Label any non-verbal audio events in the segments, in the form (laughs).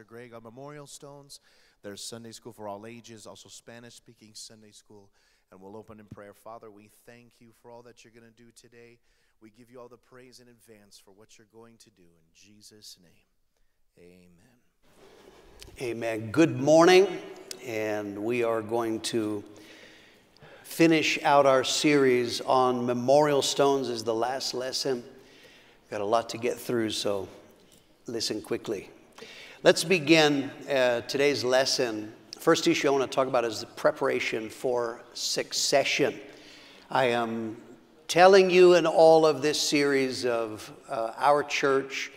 Pastor Greg on memorial stones. There's Sunday school for all ages, also Spanish speaking Sunday school. And we'll open in prayer. Father, we thank you for all that you're going to do today. We give you all the praise in advance for what you're going to do. In Jesus' name, amen. Amen. Good morning, and we are going to finish out our series on memorial stones is the last lesson. Got a lot to get through, so listen quickly. Let's begin uh, today's lesson. First issue I want to talk about is the preparation for succession. I am telling you in all of this series of uh, our church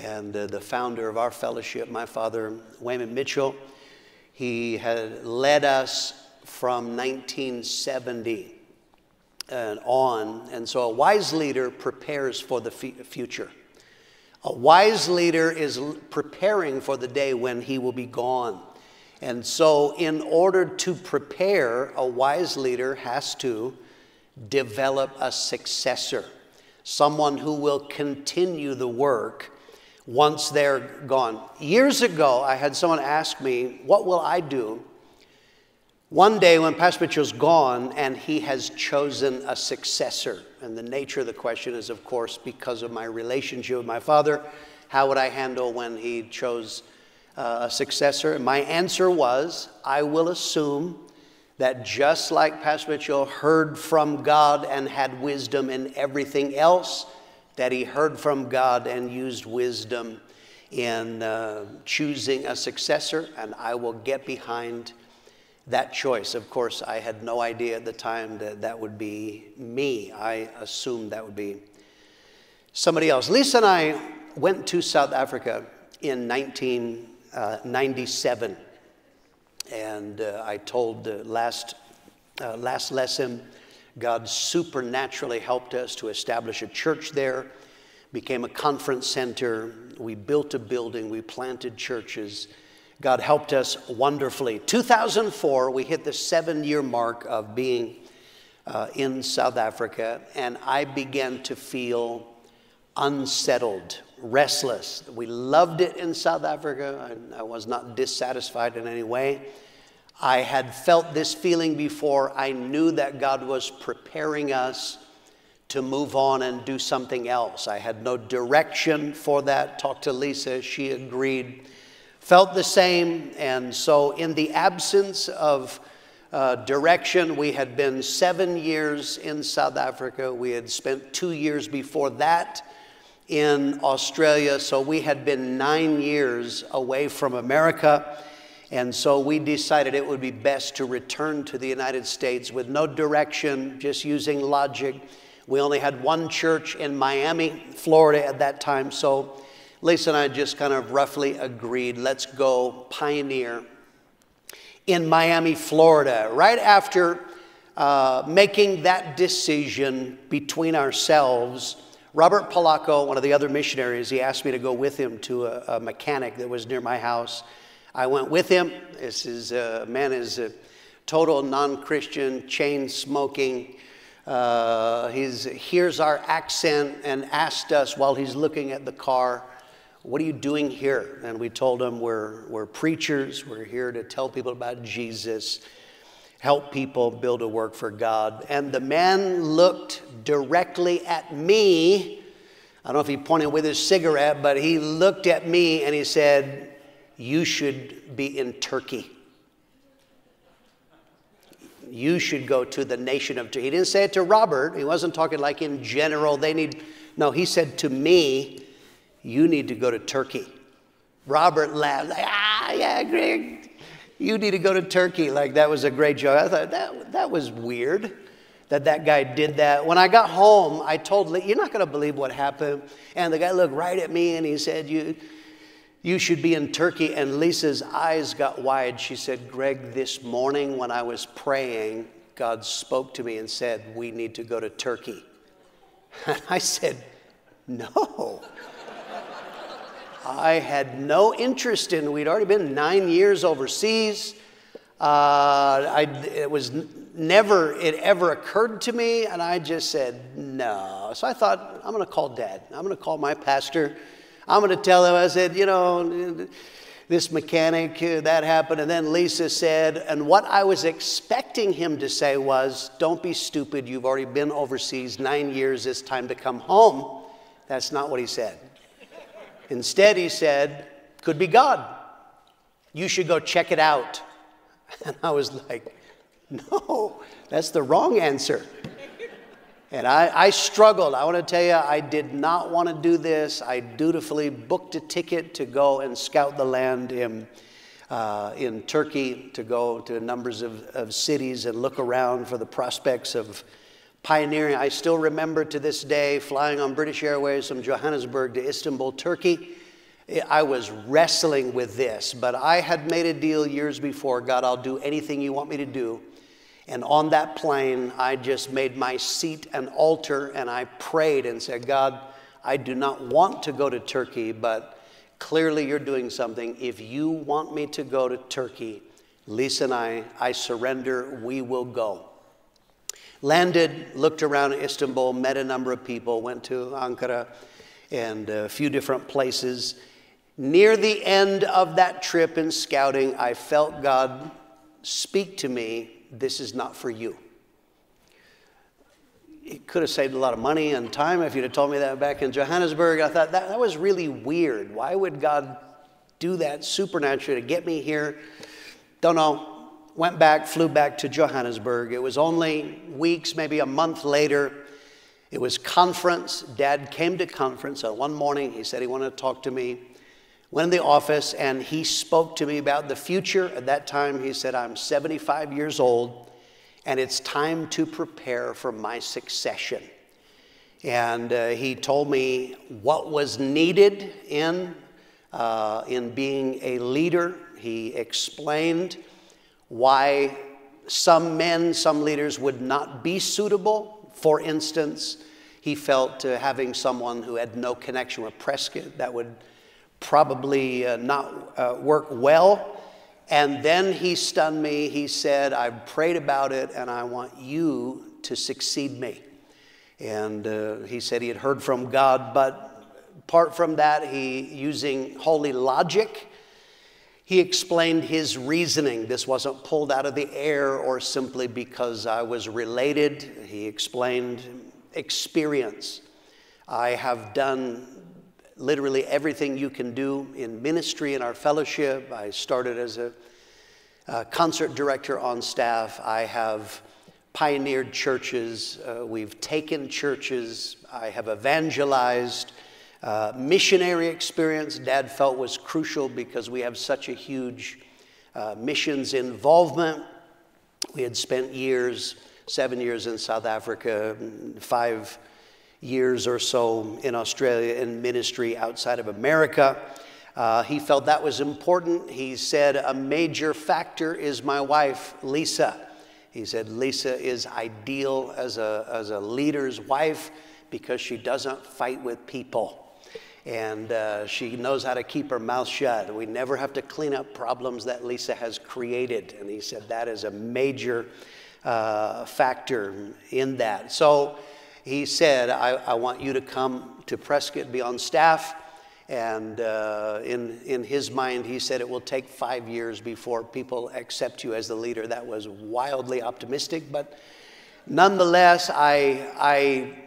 and uh, the founder of our fellowship, my father, Wayman Mitchell, he had led us from 1970 and on. And so a wise leader prepares for the future. A wise leader is preparing for the day when he will be gone. And so, in order to prepare, a wise leader has to develop a successor, someone who will continue the work once they're gone. Years ago, I had someone ask me, What will I do one day when Pastor Mitchell's gone and he has chosen a successor? And the nature of the question is, of course, because of my relationship with my father, how would I handle when he chose uh, a successor? And my answer was, I will assume that just like Pastor Mitchell heard from God and had wisdom in everything else, that he heard from God and used wisdom in uh, choosing a successor, and I will get behind that choice. Of course, I had no idea at the time that that would be me. I assumed that would be somebody else. Lisa and I went to South Africa in 1997, and uh, I told the last, uh, last lesson, God supernaturally helped us to establish a church there, became a conference center. We built a building, we planted churches. God helped us wonderfully. 2004, we hit the seven year mark of being uh, in South Africa, and I began to feel unsettled, restless. We loved it in South Africa. I, I was not dissatisfied in any way. I had felt this feeling before. I knew that God was preparing us to move on and do something else. I had no direction for that. Talked to Lisa, she agreed. Felt the same. And so, in the absence of uh, direction, we had been seven years in South Africa. We had spent two years before that in Australia. So, we had been nine years away from America. And so we decided it would be best to return to the United States with no direction, just using logic. We only had one church in Miami, Florida at that time. So Lisa and I just kind of roughly agreed let's go pioneer in Miami, Florida. Right after uh, making that decision between ourselves, Robert Polacco, one of the other missionaries, he asked me to go with him to a, a mechanic that was near my house. I went with him. This is a man is a total non-Christian, chain smoking. Uh, he hears our accent and asked us while he's looking at the car, "What are you doing here?" And we told him we're we're preachers. We're here to tell people about Jesus, help people build a work for God. And the man looked directly at me. I don't know if he pointed with his cigarette, but he looked at me and he said, you should be in Turkey. You should go to the nation of Turkey. He didn't say it to Robert. He wasn't talking like in general, they need. No, he said to me, You need to go to Turkey. Robert laughed, like, Ah, yeah, Greg, you need to go to Turkey. Like that was a great joke. I thought that, that was weird that that guy did that. When I got home, I told Lee, You're not going to believe what happened. And the guy looked right at me and he said, You you should be in Turkey. And Lisa's eyes got wide. She said, Greg, this morning when I was praying, God spoke to me and said, We need to go to Turkey. And (laughs) I said, No. I had no interest in, we'd already been nine years overseas. Uh, I, it was never, it ever occurred to me, and I just said, no. So I thought, I'm going to call dad. I'm going to call my pastor. I'm going to tell him, I said, you know, this mechanic, uh, that happened. And then Lisa said, and what I was expecting him to say was, don't be stupid. You've already been overseas nine years. It's time to come home. That's not what he said. Instead, he said, could be God. You should go check it out. (laughs) And I was like, no, that's the wrong answer. And I, I, struggled. I want to tell you, I did not want to do this. I dutifully booked a ticket to go and scout the land in, uh, in Turkey, to go to numbers of, of cities and look around for the prospects of pioneering. I still remember to this day flying on British Airways from Johannesburg to Istanbul, Turkey. I was wrestling with this, but I had made a deal years before God, I'll do anything you want me to do and on that plane, I just made my seat an altar and I prayed and said, God, I do not want to go to Turkey, but clearly you're doing something. If you want me to go to Turkey, Lisa and I, I surrender, we will go. Landed, looked around Istanbul, met a number of people, went to Ankara and a few different places. Near the end of that trip in scouting, I felt God speak to me this is not for you. It could have saved a lot of money and time if you'd have told me that back in Johannesburg. I thought that, that was really weird. Why would God do that supernaturally to get me here? Don't know. Went back, flew back to Johannesburg. It was only weeks, maybe a month later. It was conference. Dad came to conference. And one morning, he said he wanted to talk to me went in the office and he spoke to me about the future. At that time, he said, I'm 75 years old and it's time to prepare for my succession. And uh, he told me what was needed in, uh, in being a leader. He explained why some men, some leaders would not be suitable. For instance, he felt uh, having someone who had no connection with Prescott that would probably uh, not uh, work well. And then he stunned me. He said, I've prayed about it and I want you to succeed me. And uh, he said he had heard from God, but apart from that, he, using holy logic, he explained his reasoning. This wasn't pulled out of the air or simply because I was related. He explained experience. I have done literally everything you can do in ministry in our fellowship. I started as a, a concert director on staff. I have pioneered churches. Uh, we've taken churches. I have evangelized. Uh, missionary experience, Dad felt was crucial because we have such a huge uh, missions involvement. We had spent years, seven years in South Africa, five years or so in Australia in ministry outside of America. Uh, he felt that was important. He said, A major factor is my wife, Lisa. He said, Lisa is ideal as a, as a leader's wife because she doesn't fight with people. And uh, she knows how to keep her mouth shut. We never have to clean up problems that Lisa has created. And he said that is a major uh, factor in that. So he said, I, I want you to come to Prescott, be on staff. And uh, in, in his mind, he said it will take five years before people accept you as the leader. That was wildly optimistic, but nonetheless, I, I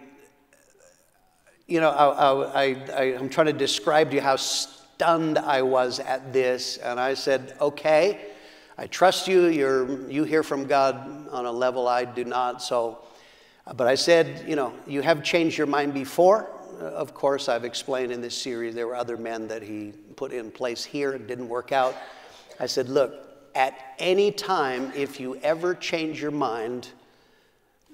you know, I, I, I, I'm trying to describe to you how stunned I was at this. And I said, okay, I trust you. You're, you hear from God on a level I do not. So, but I said, you know, you have changed your mind before. Uh, of course, I've explained in this series there were other men that he put in place here and didn't work out. I said, look, at any time, if you ever change your mind,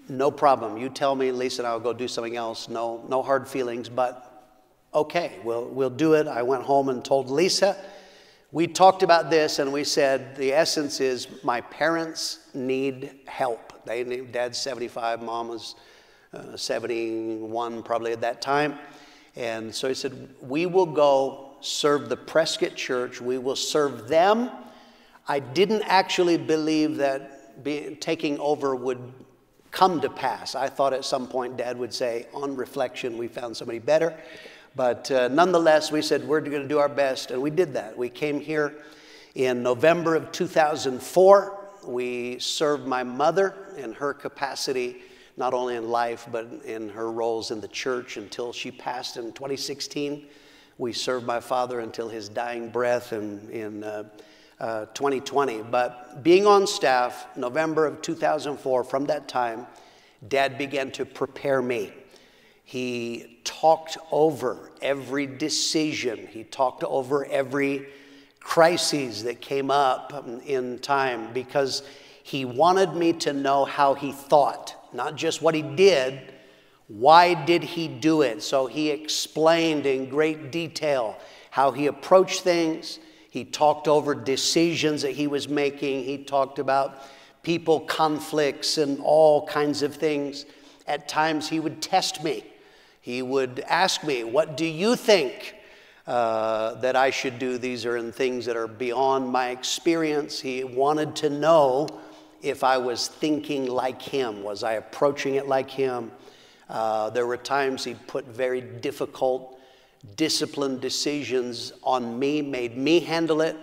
no problem. You tell me, Lisa, and I'll go do something else. No, no hard feelings, but okay, we'll, we'll do it. I went home and told Lisa. We talked about this and we said the essence is my parents need help. They need, dad's 75, mom was uh, 71 probably at that time. And so he said, We will go serve the Prescott Church, we will serve them. I didn't actually believe that be, taking over would come to pass. I thought at some point dad would say, On reflection, we found somebody better. But uh, nonetheless, we said, We're going to do our best. And we did that. We came here in November of 2004. We served my mother in her capacity not only in life, but in her roles in the church until she passed in 2016. We served my father until his dying breath in, in uh, uh, 2020. But being on staff, November of 2004, from that time, Dad began to prepare me. He talked over every decision, he talked over every crises that came up in time because he wanted me to know how he thought not just what he did, why did he do it? So he explained in great detail how he approached things. He talked over decisions that he was making. He talked about people conflicts and all kinds of things. At times, he would test me. He would ask me, What do you think uh, that I should do? These are in things that are beyond my experience. He wanted to know if I was thinking like him. Was I approaching it like him? Uh, there were times he put very difficult, disciplined decisions on me, made me handle it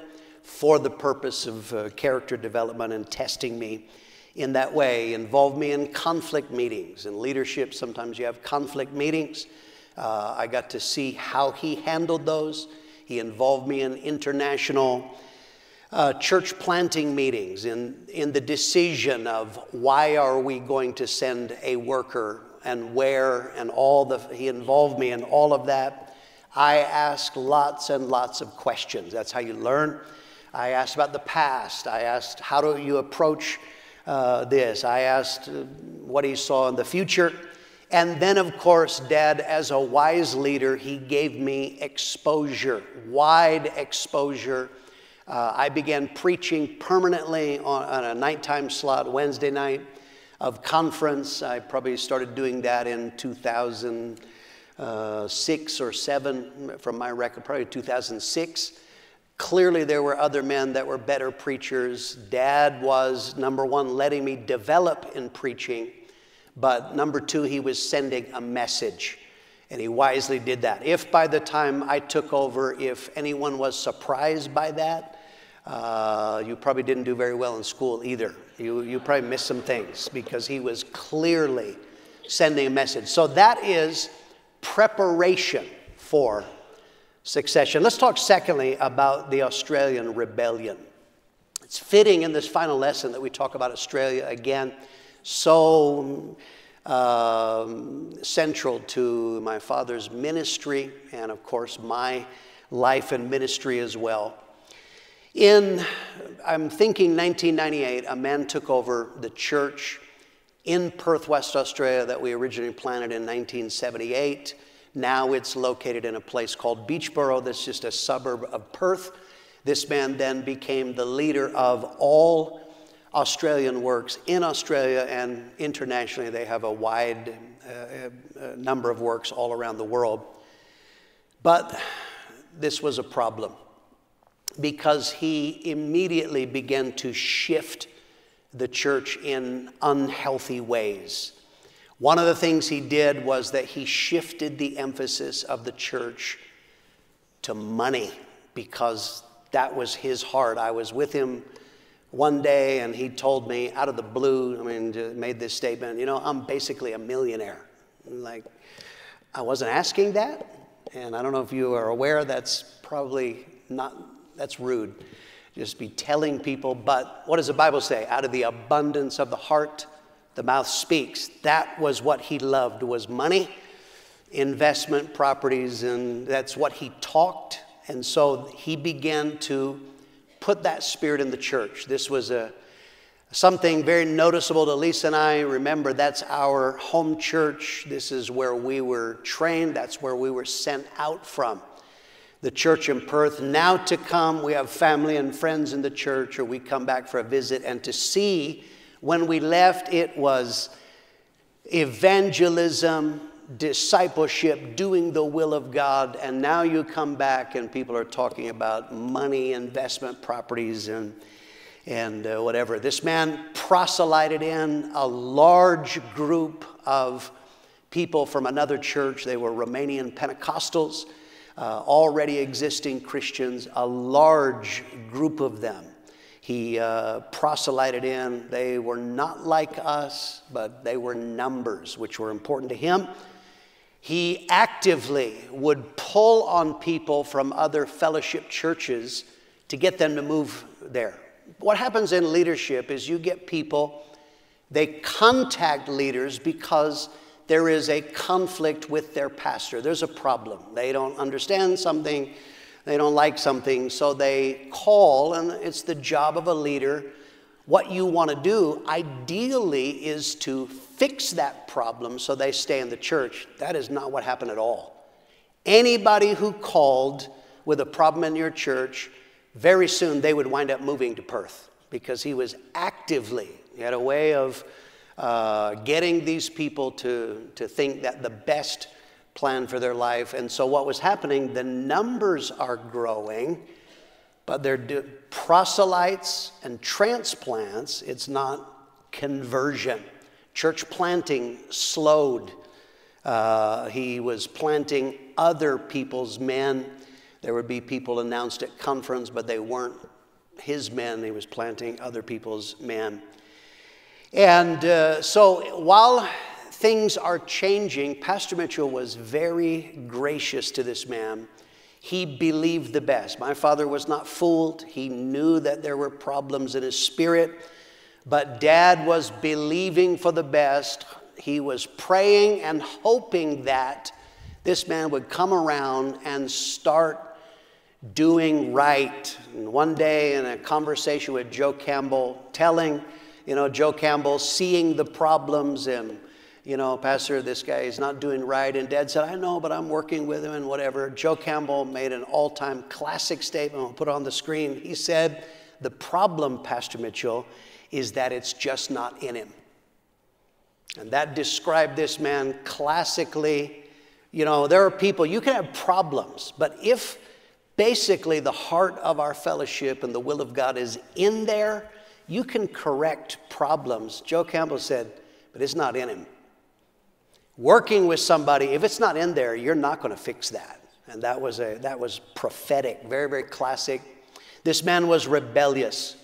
for the purpose of uh, character development and testing me in that way. Involved me in conflict meetings. In leadership, sometimes you have conflict meetings. Uh, I got to see how he handled those. He involved me in international uh, church planting meetings, in, in the decision of why are we going to send a worker and where, and all the, he involved me in all of that. I asked lots and lots of questions. That's how you learn. I asked about the past. I asked, how do you approach uh, this? I asked uh, what he saw in the future. And then, of course, Dad, as a wise leader, he gave me exposure, wide exposure uh, I began preaching permanently on, on, a nighttime slot, Wednesday night of conference. I probably started doing that in 2006 or 7 from my record, probably 2006. Clearly, there were other men that were better preachers. Dad was, number one, letting me develop in preaching, but number two, he was sending a message. And he wisely did that. If by the time I took over, if anyone was surprised by that, uh, you probably didn't do very well in school either. You, you probably missed some things because he was clearly sending a message. So that is preparation for succession. Let's talk, secondly, about the Australian rebellion. It's fitting in this final lesson that we talk about Australia again, so um, central to my father's ministry and, of course, my life and ministry as well. In, I'm thinking 1998, a man took over the church in Perth, West Australia, that we originally planted in 1978. Now it's located in a place called Beechboro, that's just a suburb of Perth. This man then became the leader of all Australian works in Australia and internationally. They have a wide uh, uh, number of works all around the world. But this was a problem because he immediately began to shift the church in unhealthy ways. One of the things he did was that he shifted the emphasis of the church to money because that was his heart. I was with him one day and he told me out of the blue, I mean, made this statement, you know, I'm basically a millionaire. like, I wasn't asking that. And I don't know if you are aware, that's probably not that's rude. Just be telling people. But what does the Bible say? Out of the abundance of the heart, the mouth speaks. That was what he loved was money, investment properties, and that's what he talked. And so he began to put that spirit in the church. This was a something very noticeable to Lisa and I. Remember, that's our home church. This is where we were trained. That's where we were sent out from. The church in Perth. Now to come, we have family and friends in the church, or we come back for a visit. And to see when we left, it was evangelism, discipleship, doing the will of God. And now you come back and people are talking about money, investment properties, and, and uh, whatever. This man proselyted in a large group of people from another church. They were Romanian Pentecostals, uh, already existing Christians, a large group of them. He uh, proselyted in. They were not like us, but they were numbers, which were important to him he actively would pull on people from other fellowship churches to get them to move there. What happens in leadership is you get people, they contact leaders because there is a conflict with their pastor. There's a problem. They don't understand something, they don't like something, so they call, and it's the job of a leader. What you want to do, ideally, is to fix that problem so they stay in the church. That is not what happened at all. Anybody who called with a problem in your church, very soon they would wind up moving to Perth because he was actively, he had a way of uh, getting these people to, to think that the best plan for their life. And so, what was happening, the numbers are growing, but they're do- proselytes and transplants, it's not conversion. Church planting slowed. Uh, he was planting other people's men. There would be people announced at conference, but they weren't his men. He was planting other people's men. And uh, so while things are changing, Pastor Mitchell was very gracious to this man. He believed the best. My father was not fooled. He knew that there were problems in his spirit. But dad was believing for the best. He was praying and hoping that this man would come around and start doing right. And one day, in a conversation with Joe Campbell, telling, you know, Joe Campbell seeing the problems and, you know, Pastor, this guy is not doing right. And dad said, I know, but I'm working with him and whatever. Joe Campbell made an all time classic statement. I'll put it on the screen. He said, The problem, Pastor Mitchell, is that it's just not in him. And that described this man classically. You know, there are people, you can have problems, but if basically the heart of our fellowship and the will of God is in there, you can correct problems. Joe Campbell said, but it's not in him. Working with somebody, if it's not in there, you're not going to fix that. And that was, a, that was prophetic, very, very classic. This man was rebellious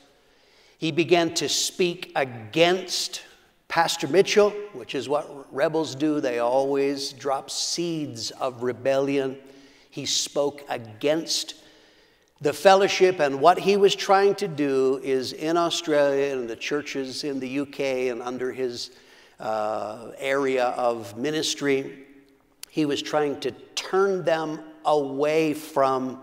he began to speak against Pastor Mitchell, which is what rebels do. They always drop seeds of rebellion. He spoke against the fellowship, and what he was trying to do is in Australia and the churches in the UK and under his uh, area of ministry, he was trying to turn them away from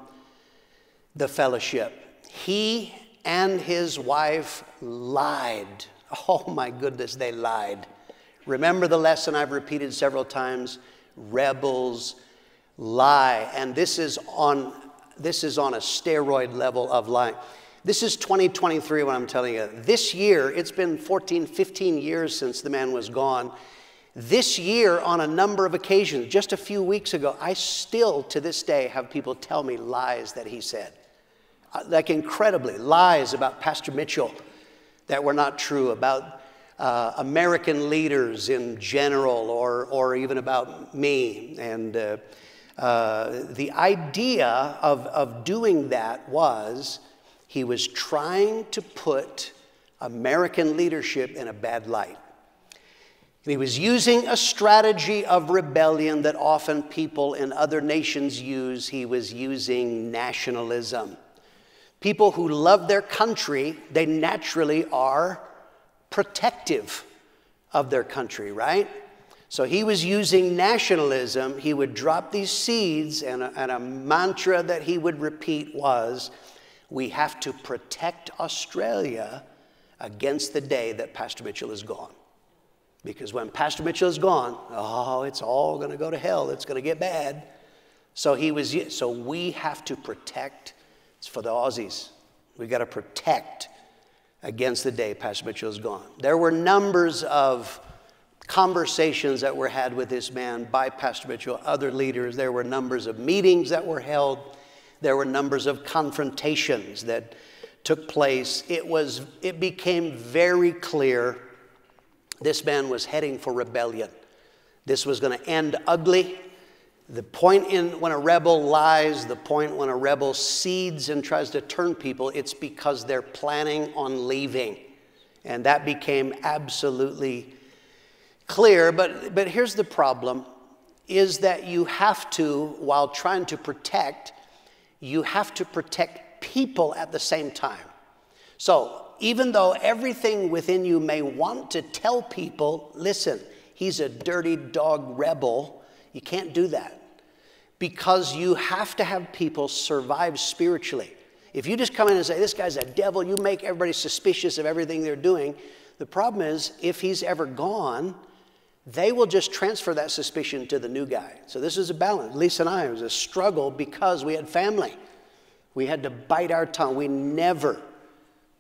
the fellowship. He and his wife lied. (laughs) Oh my goodness, they lied. Remember the lesson I've repeated several times rebels lie. And this is on, this is on a steroid level of lying. This is 2023 when I'm telling you. This year, it's been 14, 15 years since the man was gone. This year, on a number of occasions, just a few weeks ago, I still to this day have people tell me lies that he said. Uh, like incredibly, lies about Pastor Mitchell that were not true, about uh, American leaders in general, or, or even about me. And uh, uh, the idea of, of doing that was he was trying to put American leadership in a bad light. He was using a strategy of rebellion that often people in other nations use. He was using nationalism People who love their country, they naturally are protective of their country, right? So he was using nationalism. He would drop these seeds, and a, and a mantra that he would repeat was, We have to protect Australia against the day that Pastor Mitchell is gone. Because when Pastor Mitchell is gone, oh, it's all going to go to hell. It's going to get bad. So he was. So we have to protect. It's for the Aussies. We got to protect against the day Pastor Mitchell is gone. There were numbers of conversations that were had with this man by Pastor Mitchell, other leaders. There were numbers of meetings that were held. There were numbers of confrontations that took place. It was. It became very clear this man was heading for rebellion. This was going to end ugly. The point in when a rebel lies, the point when a rebel seeds and tries to turn people, it's because they're planning on leaving. And that became absolutely clear. But, but here's the problem is that you have to, while trying to protect, you have to protect people at the same time. So even though everything within you may want to tell people, listen, he's a dirty dog rebel, you can't do that because you have to have people survive spiritually. If you just come in and say, this guy's a devil, you make everybody suspicious of everything they're doing. The problem is, if he's ever gone, they will just transfer that suspicion to the new guy. So this is a balance. Lisa and I, it was a struggle because we had family. We had to bite our tongue. We never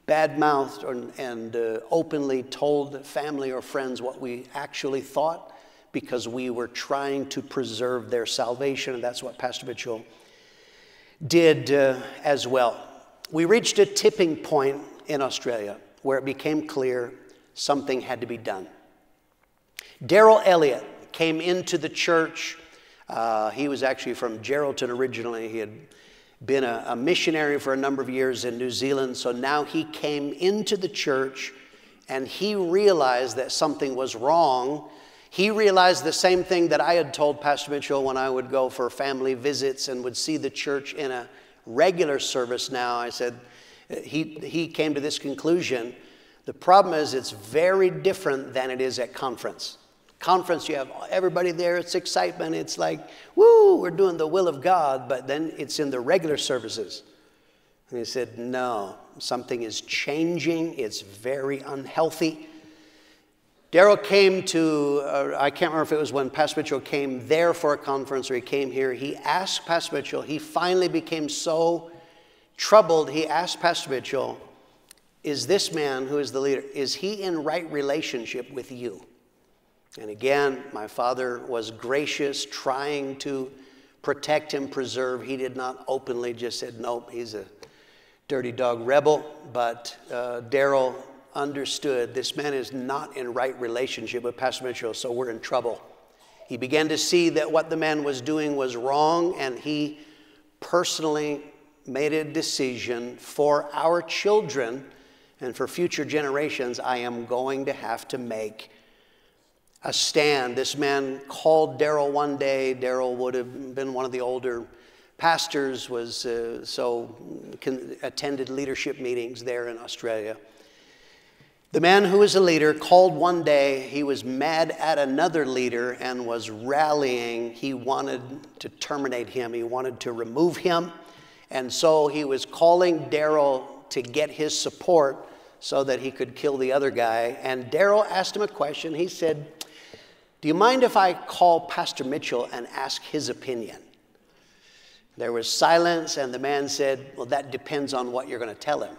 badmouthed or, and uh, openly told family or friends what we actually thought because we were trying to preserve their salvation, and that's what Pastor Mitchell did uh, as well. We reached a tipping point in Australia where it became clear something had to be done. Daryl Elliott came into the church. Uh, he was actually from Geraldton originally. He had been a, a missionary for a number of years in New Zealand. So now he came into the church and he realized that something was wrong. He realized the same thing that I had told Pastor Mitchell when I would go for family visits and would see the church in a regular service now. I said, he, he came to this conclusion. The problem is, it's very different than it is at conference conference, you have everybody there, it's excitement, it's like, woo, we're doing the will of God, but then it's in the regular services. And he said, no, something is changing, it's very unhealthy. Daryl came to, uh, I can't remember if it was when Pastor Mitchell came there for a conference or he came here. He asked Pastor Mitchell, he finally became so troubled, he asked Pastor Mitchell, Is this man who is the leader, is he in right relationship with you? And again, my father was gracious, trying to protect him, preserve. He did not openly just said, nope, he's a dirty dog rebel. But uh, Daryl understood this man is not in right relationship with Pastor Mitchell, so we're in trouble. He began to see that what the man was doing was wrong, and he personally made a decision for our children and for future generations. I am going to have to make a stand. This man called Daryl one day. Daryl would have been one of the older pastors, was uh, so con- attended leadership meetings there in Australia. The man who was a leader called one day. He was mad at another leader and was rallying. He wanted to terminate him, he wanted to remove him. And so he was calling Daryl to get his support so that he could kill the other guy. And Daryl asked him a question. He said, do you mind if I call Pastor Mitchell and ask his opinion? There was silence, and the man said, Well, that depends on what you're going to tell him.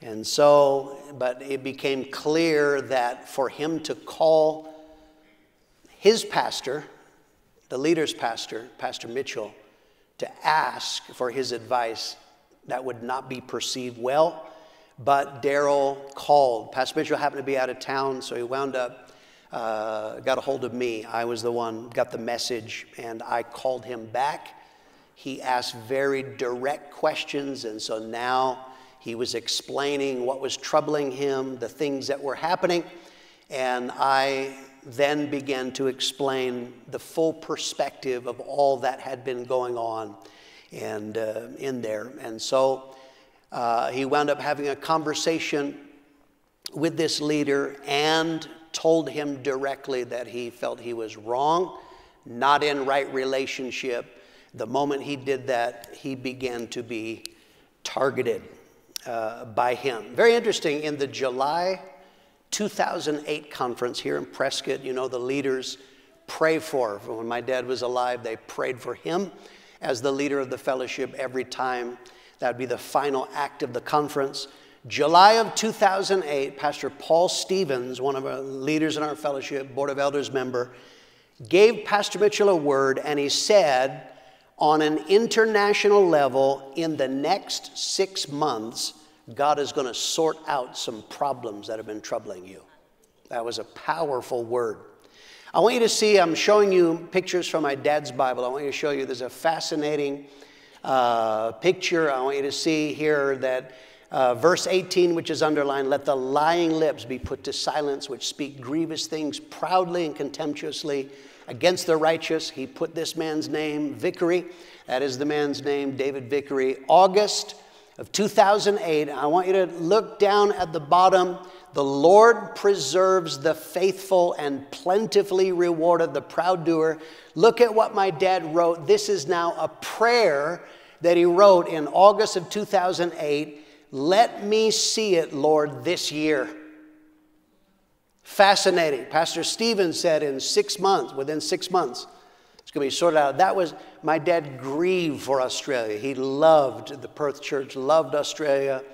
And so, but it became clear that for him to call his pastor, the leader's pastor, Pastor Mitchell, to ask for his advice, that would not be perceived well. But Daryl called. Pastor Mitchell happened to be out of town, so he wound up uh, got a hold of me. I was the one, got the message, and I called him back. He asked very direct questions, and so now he was explaining what was troubling him, the things that were happening, and I then began to explain the full perspective of all that had been going on. and uh, in there. And so uh, he wound up having a conversation with this leader and told him directly that he felt he was wrong, not in right relationship. The moment he did that, he began to be targeted uh, by him. Very interesting. In the July 2008 conference here in Prescott, you know, the leaders pray for. When my dad was alive, they prayed for him as the leader of the fellowship every time. That would be the final act of the conference. July of 2008, Pastor Paul Stevens, one of our leaders in our fellowship, Board of Elders member, gave Pastor Mitchell a word and he said, on an international level, in the next six months, God is going to sort out some problems that have been troubling you. That was a powerful word. I want you to see, I'm showing you pictures from my dad's Bible. I want you to show you, there's a fascinating uh, picture. I want you to see here that uh, verse 18, which is underlined, let the lying lips be put to silence, which speak grievous things proudly and contemptuously against the righteous. He put this man's name, Vickery. That is the man's name, David Vickery. August of 2008. I want you to look down at the bottom. The Lord preserves the faithful and plentifully rewarded the proud doer. Look at what my dad wrote. This is now a prayer that he wrote in August of 2008. Let me see it, Lord, this year. Fascinating. Pastor Stevens said in six months, within six months, it's going to be sorted out. That was my dad grieved for Australia. He loved the Perth church, loved Australia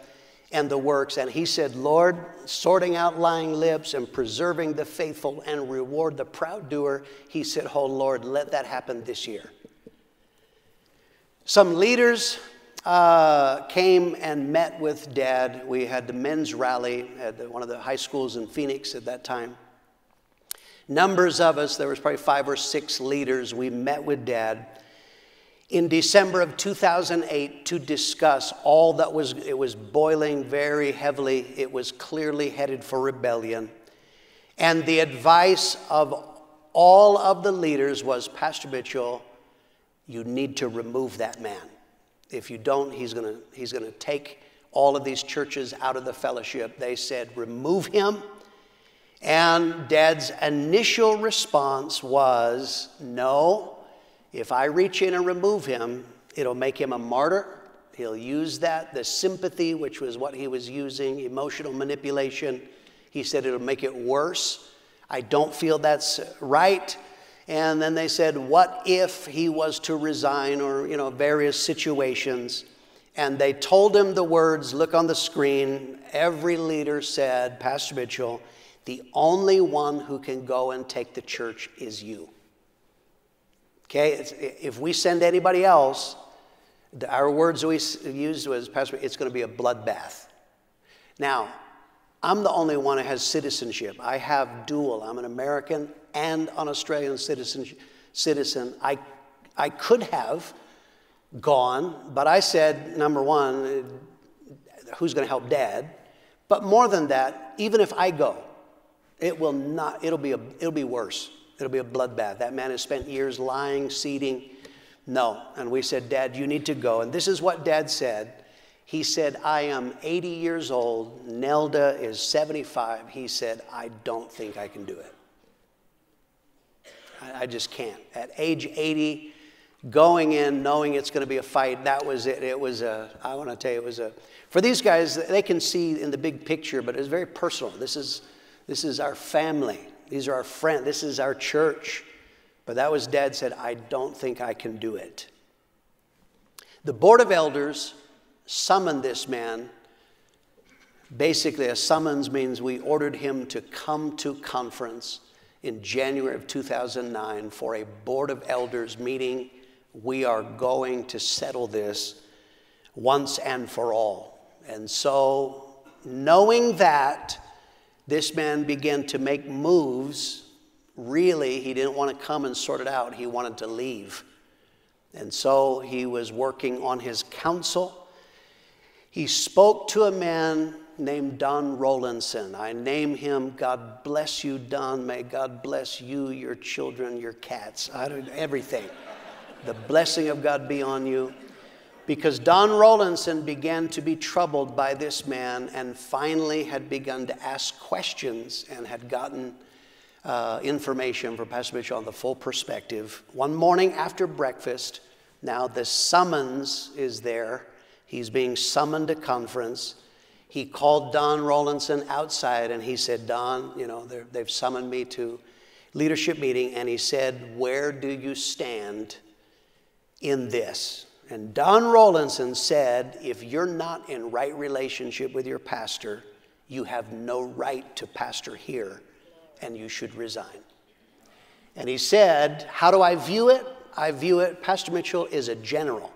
and the works. And he said, Lord, sorting out lying lips and preserving the faithful and reward the proud doer. He said, Oh Lord, let that happen this year. Some leaders uh, came and met with dad. We had the men's rally at one of the high schools in Phoenix at that time. Numbers of us, there was probably five or six leaders, we met with dad in December of 2008 to discuss all that was, it was boiling very heavily. It was clearly headed for rebellion. And the advice of all of the leaders was Pastor Mitchell, you need to remove that man. If you don't, he's going to he's going to take all of these churches out of the fellowship. They said, remove him and dad's initial response was, No, if I reach in and remove him, it'll make him a martyr. He'll use that, the sympathy, which was what he was using, emotional manipulation. He said it'll make it worse. I don't feel that's right. And then they said, What if he was to resign, or, you know, various situations? And they told him the words, look on the screen. Every leader said, Pastor Mitchell, the only one who can go and take the church is you. Okay, if we send anybody else, our words we used was, Pastor, it's going to be a bloodbath. Now, I'm the only one who has citizenship. I have dual. I'm an American and an Australian citizen. citizen. I, I could have gone, but I said, number one, who's going to help dad? But more than that, even if I go, it will not, it'll be, a, it'll be worse. It'll be a bloodbath. That man has spent years lying, seeding. No. And we said, Dad, you need to go. And this is what Dad said. He said, I am 80 years old. Nelda is 75. He said, I don't think I can do it. I, I just can't. At age 80, going in knowing it's going to be a fight, that was it. It was a, I want to tell you, it was a, for these guys, they can see in the big picture, but it's very personal. This is, this is our family. These are our friends. This is our church. But that was dad said, I don't think I can do it. The board of elders summoned this man. Basically, a summons means we ordered him to come to conference in January of 2009 for a board of elders meeting. We are going to settle this once and for all. And so, knowing that, this man began to make moves. Really, he didn't want to come and sort it out, he wanted to leave. And so he was working on his counsel. He spoke to a man named Don Rollinson. I name him, God bless you, Don. May God bless you, your children, your cats, everything. the blessing of God be on you. because Don Rollinson began to be troubled by this man and finally had begun to ask questions and had gotten uh, information from Pastor Mitchell on the full perspective. One morning after breakfast, now the summons is there. He's being summoned to conference. He called Don Rollinson outside and he said, Don, you know, they've summoned me to leadership meeting. And he said, Where do you stand in this? And Don Rollinson said, if you're not in right relationship with your pastor, you have no right to pastor here and you should resign. And he said, How do I view it? I view it, Pastor Mitchell is a general.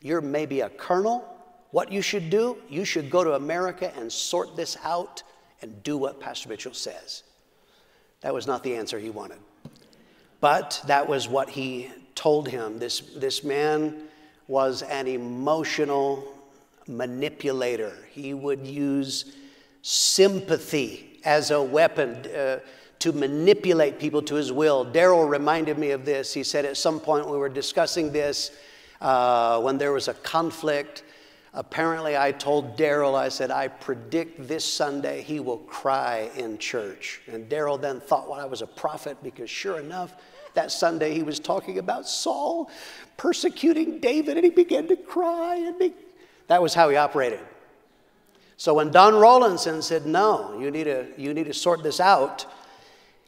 You're maybe a colonel. What you should do, you should go to America and sort this out and do what Pastor Mitchell says. That was not the answer he wanted. But that was what he told him. This, this man was an emotional manipulator. He would use sympathy as a weapon uh, to manipulate people to his will. Daryl reminded me of this. He said at some point we were discussing this uh, when there was a conflict. Apparently, I told Daryl, I said, I predict this Sunday he will cry in church. And Daryl then thought well, I was a prophet because sure enough, that Sunday he was talking about Saul persecuting David and he began to cry. And be, that was how he operated. So when Don Rollinson said, No, you need to, you need to sort this out,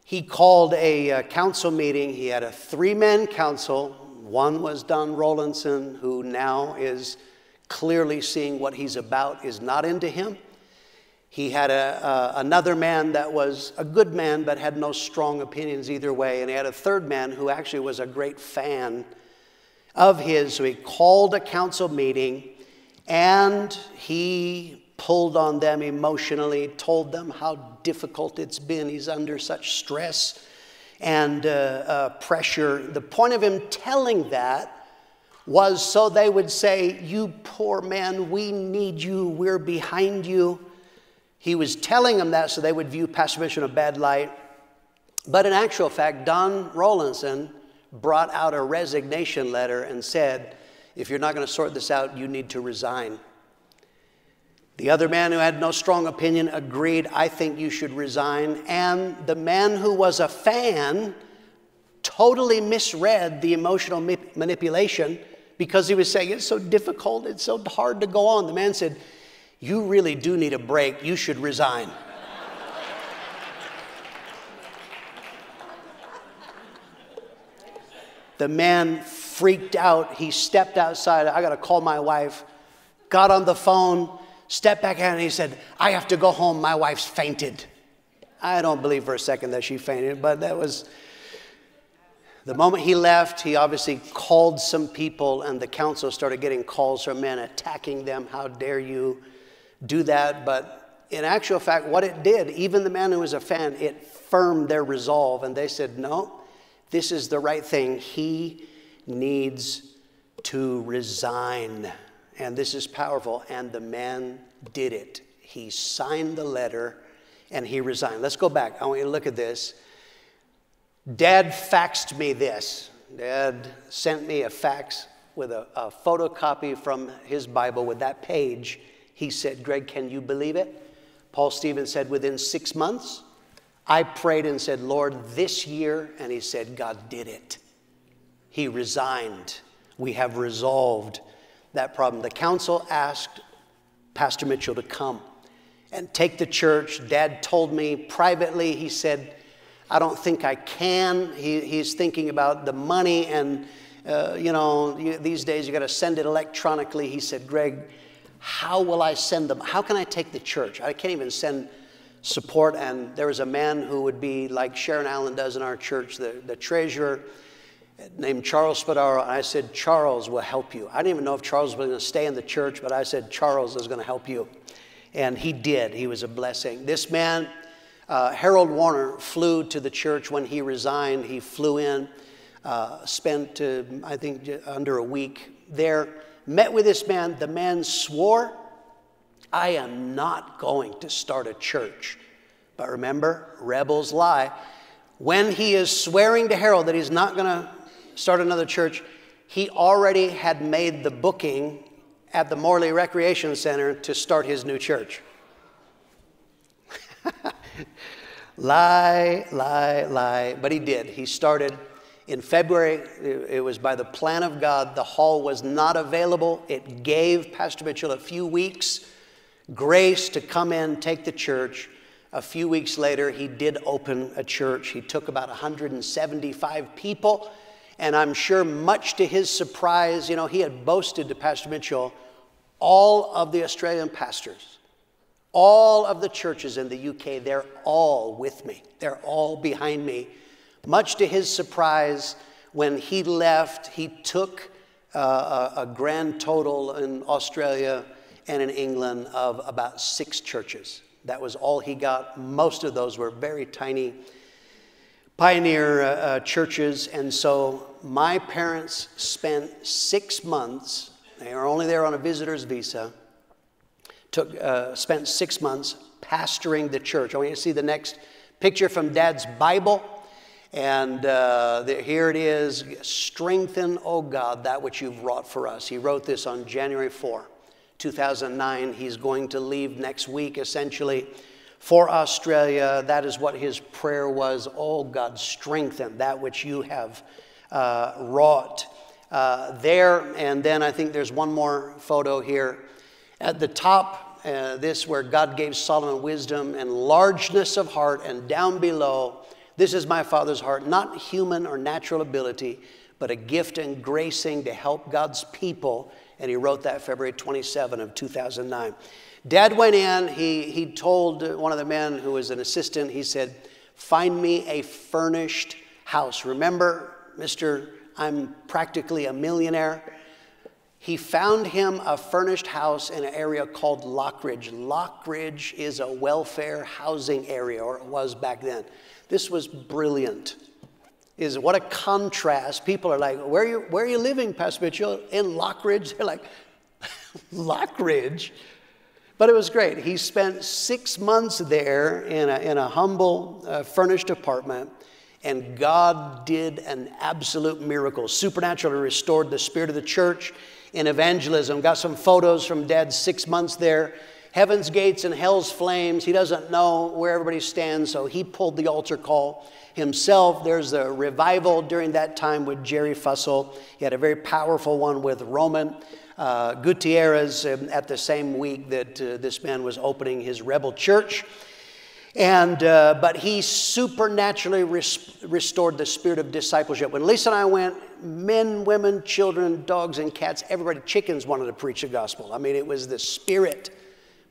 he called a uh, council meeting. He had a three man council. One was Don Rollinson, who now is clearly seeing what he's about is not into him. He had a, uh, another man that was a good man but had no strong opinions either way. And he had a third man who actually was a great fan of his. So he called a council meeting and he pulled on them emotionally, told them how difficult it's been. He's under such stress and uh, uh, pressure. The point of him telling that was so they would say, You poor man, we need you, we're behind you. He was telling them that so they would view Pastor Mitchell in a bad light. But in actual fact, Don Rollinson brought out a resignation letter and said, If you're not going to sort this out, you need to resign. The other man who had no strong opinion agreed, I think you should resign. And the man who was a fan totally misread the emotional manipulation because he was saying, It's so difficult, it's so hard to go on. The man said, you really do need a break. You should resign. the man freaked out. He stepped outside. I got to call my wife. Got on the phone, stepped back out, and he said, I have to go home. My wife's fainted. I don't believe for a second that she fainted, but that was. The moment he left, he obviously called some people, and the council started getting calls from men attacking them. How dare you? do that, but in actual fact, what it did, even the man who was a fan, it firmed their resolve, and they said, No, this is the right thing. He needs to resign. And this is powerful. And the man did it. He signed the letter and he resigned. Let's go back. I want you to look at this. Dad faxed me this. Dad sent me a fax with a, a photocopy from his Bible with that page he said, Greg, can you believe it? Paul Stevens said, within six months, I prayed and said, Lord, this year, and he said, God did it. He resigned. We have resolved that problem. The council asked Pastor Mitchell to come and take the church. Dad told me privately, he said, I don't think I can. He, he's thinking about the money, and uh, you know, these days you got to send it electronically. He said, Greg, how will I send them? How can I take the church? I can't even send support. And there was a man who would be like Sharon Allen does in our church, the, the treasurer named Charles Spadaro. And I said, Charles will help you. I didn't even know if Charles was going to stay in the church, but I said, Charles is going to help you. And he did. He was a blessing. This man, uh, Harold Warner, flew to the church when he resigned. He flew in, uh, spent, uh, I think, under a week there met with this man. The man swore, I am not going to start a church. But remember, rebels lie. When he is swearing to Harold that he's not going to start another church, he already had made the booking at the Morley Recreation Center to start his new church. (laughs) lie, lie, lie. But he did. He started in February. It was by the plan of God. The hall was not available. It gave Pastor Mitchell a few weeks grace to come in, take the church. A few weeks later, he did open a church. He took about 175 people. And I'm sure, much to his surprise, you know, he had boasted to Pastor Mitchell all of the Australian pastors, all of the churches in the UK, they're all with me. They're all behind me. Much to his surprise, when he left, he took uh, a, a grand total in Australia and in England of about six churches. That was all he got. Most of those were very tiny pioneer uh, uh, churches. And so my parents spent six months, they were only there on a visitor's visa, took, uh, spent six months pastoring the church. I want you to see the next picture from Dad's Bible. And uh, the, here it is Strengthen, O God, that which you've wrought for us. He wrote this on January 4. 2009. He's going to leave next week, essentially, for Australia. That is what his prayer was. Oh, God, strengthen that which you have uh, wrought uh, there. And then I think there's one more photo here. At the top, uh, this where God gave Solomon wisdom and largeness of heart, and down below, this is my Father's heart, not human or natural ability, but a gift and gracing to help God's people and he wrote that February 27 of 2009. Dad went in, he, he told one of the men who was an assistant, he said, Find me a furnished house. Remember, Mr. I'm practically a millionaire. He found him a furnished house in an area called Lockridge. Lockridge is a welfare housing area, or it was back then. This was brilliant is what a contrast. People are like, where are you, where are you living, Pastor Mitchell? In Lockridge? (laughs) They're like, (laughs) Lockridge? But it was great. He spent six months there in a, in a humble, uh, furnished apartment, and God did an absolute miracle. Supernaturally restored the spirit of the church in evangelism. Got some photos from Dad's six months there. Heaven's gates and hell's flames. He doesn't know where everybody stands, so he pulled the altar call himself. There's a revival during that time with Jerry Fussell. He had a very powerful one with Roman uh, Gutierrez um, at the same week that uh, this man was opening his rebel church. And, uh, but he supernaturally res- restored the spirit of discipleship. When Lisa and I went, men, women, children, dogs, and cats, everybody, chickens wanted to preach the gospel. I mean, it was the spirit.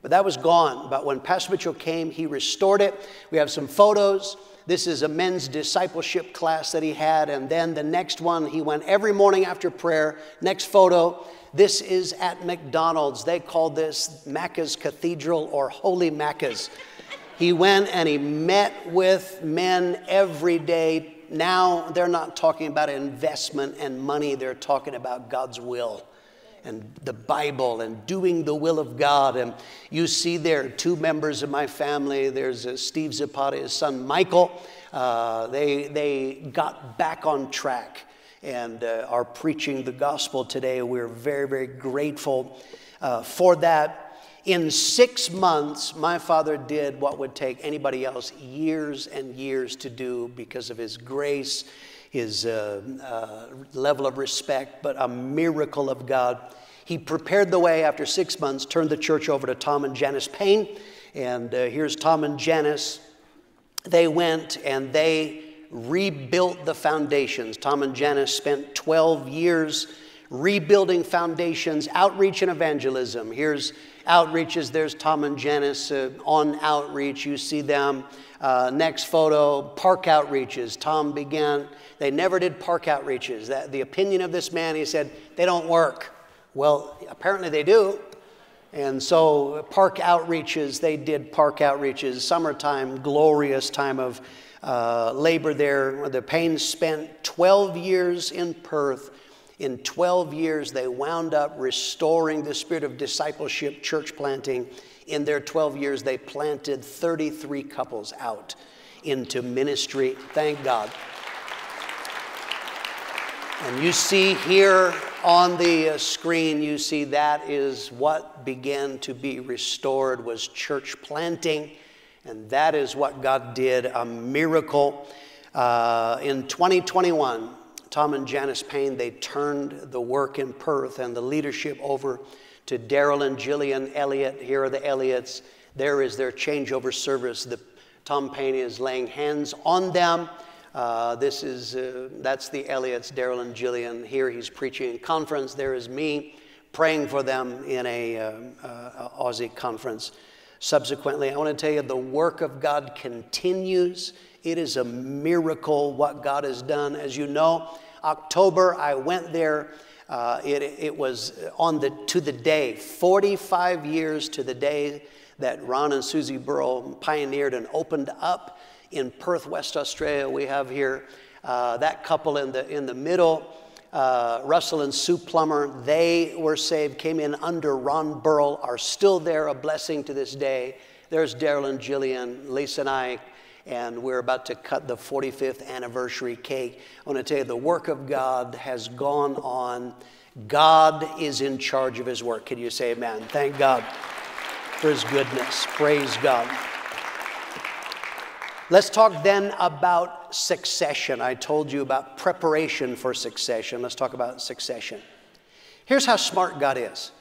But that was gone. But when Pastor Mitchell came, he restored it. We have some photos. This is a men's discipleship class that he had. And then the next one, he went every morning after prayer. Next photo, this is at McDonald's. They called this Macca's Cathedral or Holy Macca's. He went and he met with men every day. Now they're not talking about investment and money, they're talking about God's will and the Bible and doing the will of God. And you see there two members of my family. There's Steve Zapata, his son Michael. Uh, they, they got back on track and uh, are preaching the gospel today. We're very, very grateful uh, for that. In six months, my father did what would take anybody else years and years to do because of his grace his uh, uh, level of respect, but a miracle of God. He prepared the way after six months, turned the church over to Tom and Janice Payne. And uh, here's Tom and Janice. They went and they rebuilt the foundations. Tom and Janice spent 12 years rebuilding foundations, outreach and evangelism. Here's outreaches. There's Tom and Janice uh, on outreach. You see them. Uh, next photo, park outreaches. Tom began, they never did park outreaches. That, the opinion of this man, he said, they don't work. Well, apparently they do. And so, park outreaches, they did park outreaches, summertime, glorious time of uh, labor there. The Paynes spent 12 years in Perth in 12 years, they wound up restoring the spirit of discipleship, church planting. In their 12 years, they planted 33 couples out into ministry. Thank God. And you see here on the uh, screen, you see that is what began to be restored was church planting. And that is what God did, a miracle. Uh, in 2021, Tom and Janice Payne, they turned the work in Perth and the leadership over to Daryl and Jillian Elliott. Here are the Elliotts. There is their changeover service. The, Tom Payne is laying hands on them. Uh, this is, uh, that's the Elliotts, Daryl and Jillian. Here he's preaching in conference. There is me praying for them in a uh, uh, Aussie conference. Subsequently, I want to tell you the work of God continues. It is a miracle what God has done. As you know, October, I went there. Uh, it, it was on the, to the day, 45 years to the day that Ron and Susie Burrow pioneered and opened up in Perth, West Australia. We have here uh, that couple in the, in the middle, uh, Russell and Sue Plummer. They were saved, came in under Ron Burrow, are still there, a blessing to this day. There's Daryl and Jillian, Lisa and I, and we're about to cut the 45th anniversary cake. I want to tell you, the work of God has gone on. God is in charge of his work. Can you say amen? Thank God for his goodness. Praise God. Let's talk then about succession. I told you about preparation for succession. Let's talk about succession. Here's how smart God is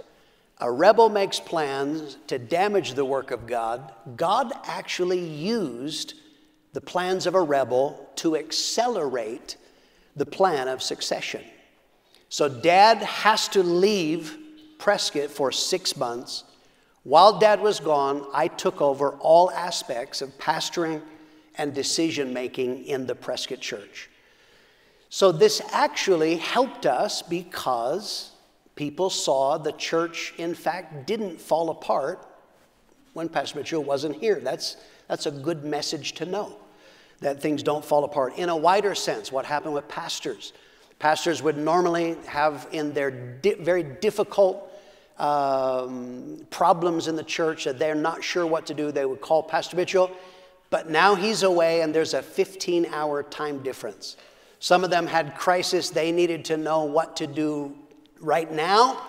a rebel makes plans to damage the work of God. God actually used the plans of a rebel to accelerate the plan of succession. So, dad has to leave Prescott for six months. While dad was gone, I took over all aspects of pastoring and decision making in the Prescott Church. So, this actually helped us because people saw the church, in fact, didn't fall apart when Pastor Mitchell wasn't here. That's, that's a good message to know that things don't fall apart. In a wider sense, what happened with pastors? Pastors would normally have in their di- very difficult um, problems in the church that they're not sure what to do, they would call Pastor Mitchell but now he's away and there's a 15 hour time difference. Some of them had crisis, they needed to know what to do right now.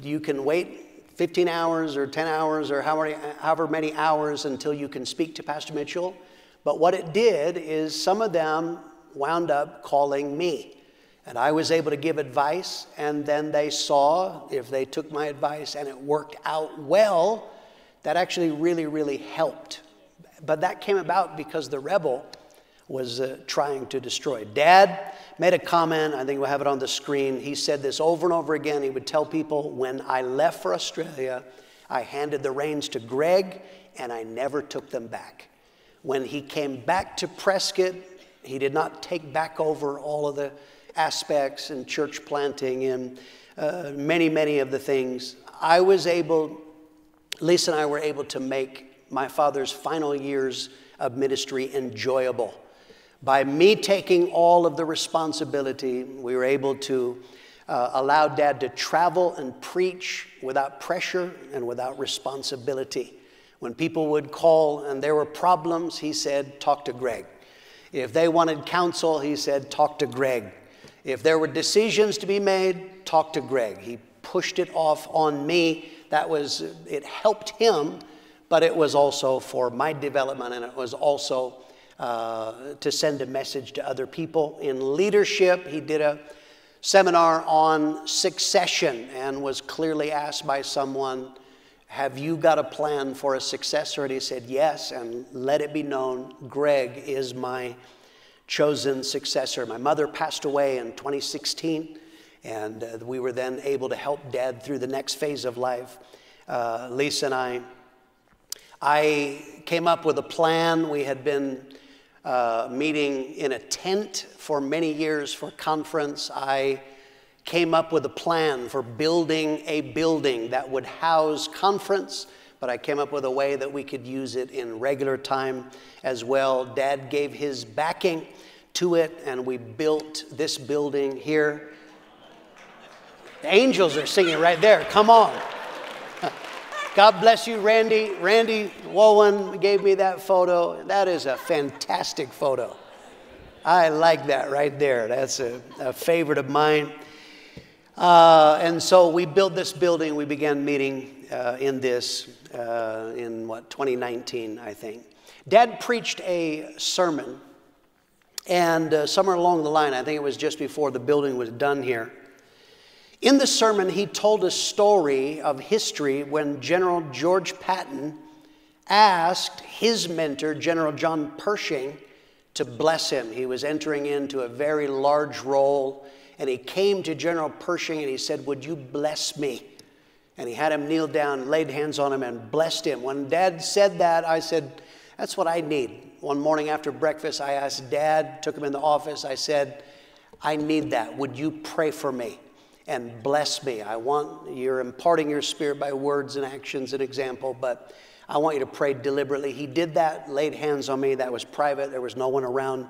You can wait 15 hours or 10 hours or however many hours until you can speak to Pastor Mitchell. But what it did is some of them wound up calling me. And I was able to give advice, and then they saw if they took my advice and it worked out well, that actually really, really helped but that came about because the rebel was uh, trying to destroy. Dad made a comment, I think we'll have it on the screen. He said this over and over again. He would tell people, When I left for Australia, I handed the reins to Greg and I never took them back. When he came back to Prescott, he did not take back over all of the aspects and church planting and uh, many, many of the things. I was able, Lisa and I were able to make my father's final years of ministry enjoyable. By me taking all of the responsibility, we were able to uh, allow dad to travel and preach without pressure and without responsibility. When people would call and there were problems, he said, Talk to Greg. If they wanted counsel, he said, Talk to Greg. If there were decisions to be made, talk to Greg. He pushed it off on me. That was, it helped him but it was also for my development and it was also uh, to send a message to other people. In leadership, he did a seminar on succession and was clearly asked by someone, Have you got a plan for a successor? And he said, Yes, and let it be known, Greg is my chosen successor. My mother passed away in 2016, and uh, we were then able to help dad through the next phase of life. Uh, Lisa and I I came up with a plan. We had been uh, meeting in a tent for many years for conference. I came up with a plan for building a building that would house conference, but I came up with a way that we could use it in regular time as well. Dad gave his backing to it, and we built this building here. The angels are singing right there. Come on. God bless you, Randy. Randy Wowen gave me that photo. That is a fantastic photo. I like that right there. That's a, a favorite of mine. Uh, and so we built this building. We began meeting uh, in this uh, in what, 2019, I think. Dad preached a sermon, and uh, somewhere along the line, I think it was just before the building was done here. In the sermon, he told a story of history when General George Patton asked his mentor, General John Pershing, to bless him. He was entering into a very large role, and he came to General Pershing and he said, Would you bless me? And he had him kneel down, laid hands on him, and blessed him. When dad said that, I said, That's what I need. One morning after breakfast, I asked dad, took him in the office, I said, I need that. Would you pray for me and bless me? I want, you're imparting your spirit by words and actions and example, but I want you to pray deliberately. He did that, laid hands on me. That was private. There was no one around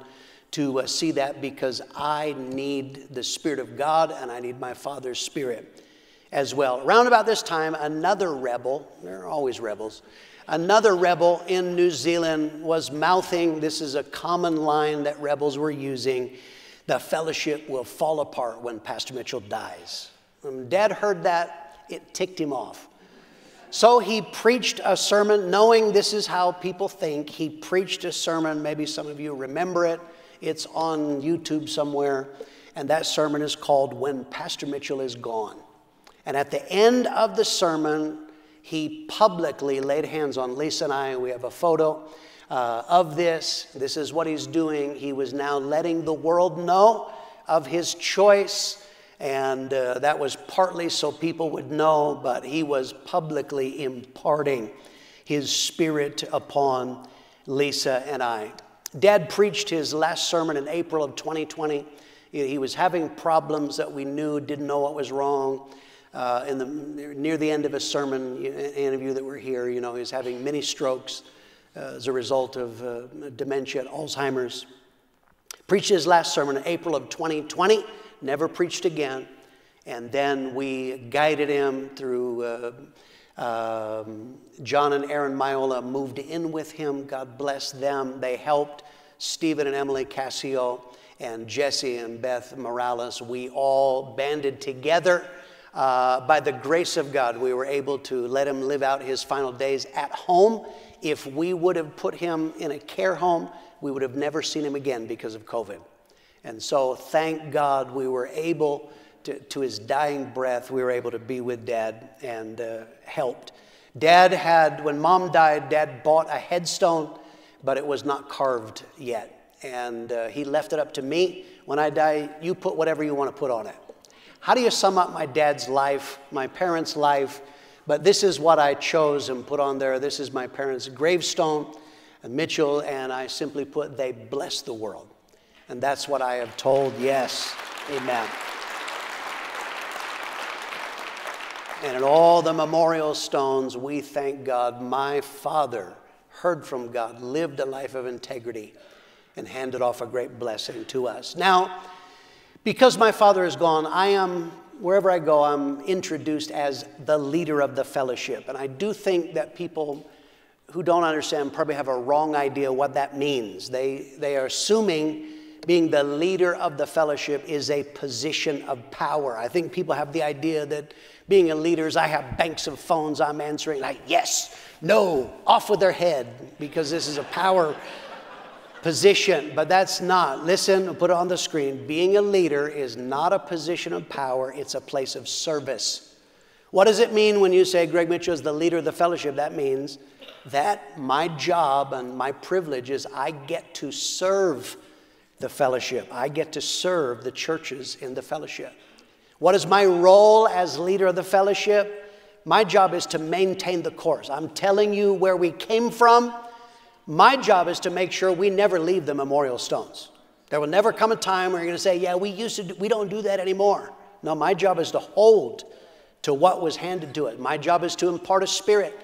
to uh, see that because I need the Spirit of God and I need my Father's Spirit as well. Around about this time, another rebel, there are always rebels, another rebel in New Zealand was mouthing this is a common line that rebels were using the fellowship will fall apart when Pastor Mitchell dies. When Dad heard that, it ticked him off. So he preached a sermon, knowing this is how people think. He preached a sermon. Maybe some of you remember it. It's on YouTube somewhere. And that sermon is called When Pastor Mitchell is Gone. And at the end of the sermon, he publicly laid hands on Lisa and I. We have a photo uh, of this. This is what he's doing. He was now letting the world know of his choice and uh, that was partly so people would know, but he was publicly imparting his spirit upon Lisa and I. Dad preached his last sermon in April of 2020. He was having problems that we knew, didn't know what was wrong. Uh, in the, near the end of his sermon, any of you that were here, you know, he was having many strokes as a result of uh, dementia, Alzheimer's. Preached his last sermon in April of 2020 never preached again. And then we guided him through. Uh, um, John and Aaron Myola moved in with him. God bless them. They helped Stephen and Emily Cassio and Jesse and Beth Morales. We all banded together. Uh, by the grace of God, we were able to let him live out his final days at home. If we would have put him in a care home, we would have never seen him again because of COVID. And so, thank God we were able to, to his dying breath, we were able to be with dad and uh, helped. Dad had, when mom died, dad bought a headstone, but it was not carved yet. And uh, he left it up to me. When I die, you put whatever you want to put on it. How do you sum up my dad's life, my parents' life? But this is what I chose and put on there. This is my parents' gravestone, and Mitchell, and I simply put, they bless the world. And that's what I have told. Yes. Amen. And in all the memorial stones, we thank God. My father heard from God, lived a life of integrity, and handed off a great blessing to us. Now, because my father is gone, I am, wherever I go, I'm introduced as the leader of the fellowship. And I do think that people who don't understand probably have a wrong idea what that means. They, they are assuming being the leader of the fellowship is a position of power. I think people have the idea that being a leader is I have banks of phones I'm answering, like, yes, no, off with their head, because this is a power position. But that's not. Listen, put it on the screen. Being a leader is not a position of power, it's a place of service. What does it mean when you say Greg Mitchell is the leader of the fellowship? That means that my job and my privilege is I get to serve the fellowship. I get to serve the churches in the fellowship. What is my role as leader of the fellowship? My job is to maintain the course. I'm telling you where we came from. My job is to make sure we never leave the memorial stones. There will never come a time where you're going to say, "Yeah, we used to do, we don't do that anymore." No, my job is to hold to what was handed to it. My job is to impart a spirit.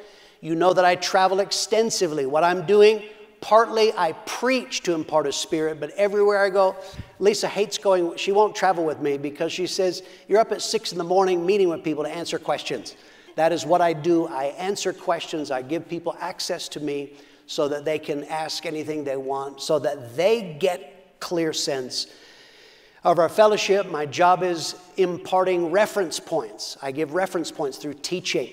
You know that I travel extensively. What I'm doing Partly I preach to impart a spirit, but everywhere I go, Lisa hates going, she won't travel with me because she says, You're up at six in the morning meeting with people to answer questions. That is what I do. I answer questions, I give people access to me so that they can ask anything they want, so that they get clear sense of our fellowship. My job is imparting reference points. I give reference points through teaching.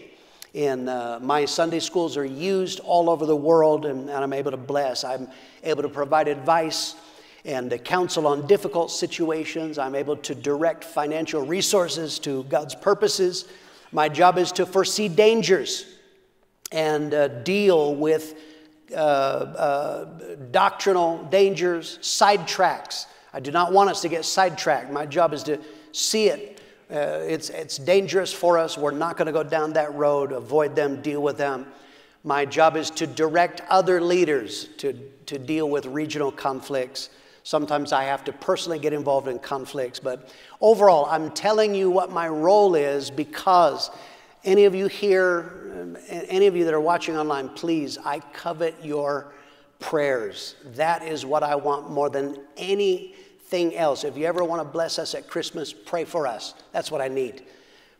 In uh, my Sunday schools are used all over the world, and, and I'm able to bless. I'm able to provide advice and counsel on difficult situations. I'm able to direct financial resources to God's purposes. My job is to foresee dangers and uh, deal with uh, uh, doctrinal dangers, sidetracks. I do not want us to get sidetracked. My job is to see it. Uh, it's, it's dangerous for us. We're not going to go down that road, avoid them, deal with them. My job is to direct other leaders to, to deal with regional conflicts. Sometimes I have to personally get involved in conflicts, but overall, I'm telling you what my role is because any of you here, any of you that are watching online, please, I covet your prayers. That is what I want more than anything else. If you ever want to bless us at Christmas, pray for us. That's what I need.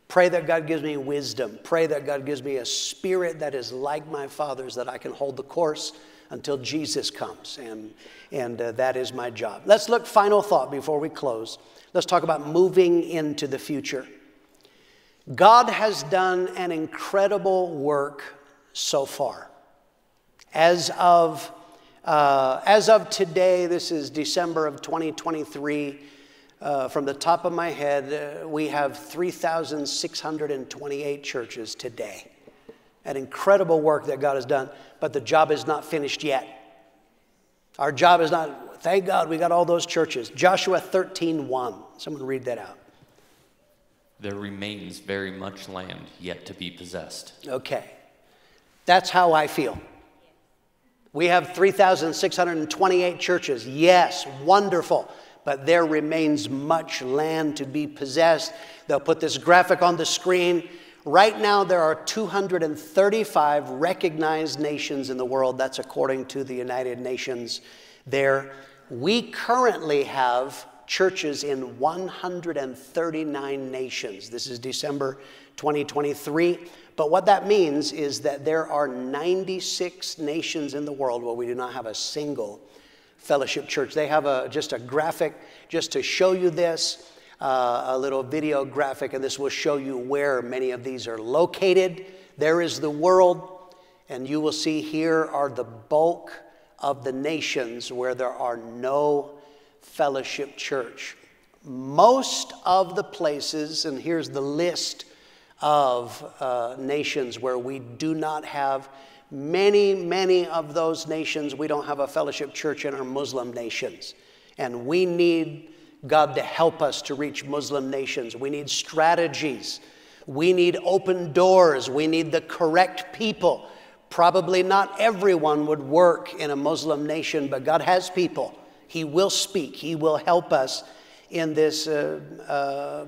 Pray that God gives me wisdom. Pray that God gives me a spirit that is like my Father's, that I can hold the course until Jesus comes. And, and uh, that is my job. Let's look, final thought before we close. Let's talk about moving into the future. God has done an incredible work so far. As of, uh, as of today, this is December of 2023. Uh, from the top of my head, uh, we have 3,628 churches today. An incredible work that God has done, but the job is not finished yet. Our job is not, thank God we got all those churches. Joshua 13 1. Someone read that out. There remains very much land yet to be possessed. Okay. That's how I feel. We have 3,628 churches. Yes, wonderful. But there remains much land to be possessed. They'll put this graphic on the screen. Right now, there are 235 recognized nations in the world. That's according to the United Nations there. We currently have churches in 139 nations. This is December 2023. But what that means is that there are 96 nations in the world where we do not have a single fellowship church. They have a, just a graphic just to show you this uh, a little video graphic, and this will show you where many of these are located. There is the world, and you will see here are the bulk of the nations where there are no fellowship church. Most of the places, and here's the list of uh, nations where we do not have many, many of those nations, we don't have a fellowship church in our Muslim nations. And we need God to help us to reach Muslim nations. We need strategies. We need open doors. We need the correct people. Probably not everyone would work in a Muslim nation, but God has people. He will speak. He will help us in this uh, uh,